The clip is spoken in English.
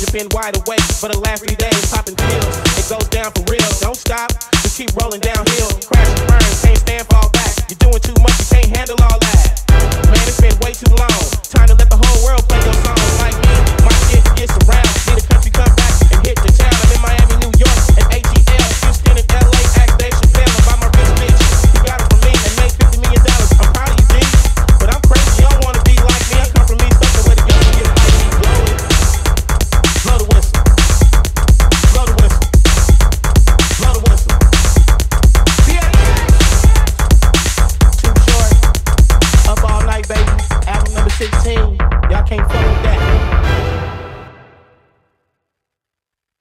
You've been wide awake for the last three days, popping pills. It goes down for real. Don't stop, just keep rolling downhill. Y'all can't fuck with that.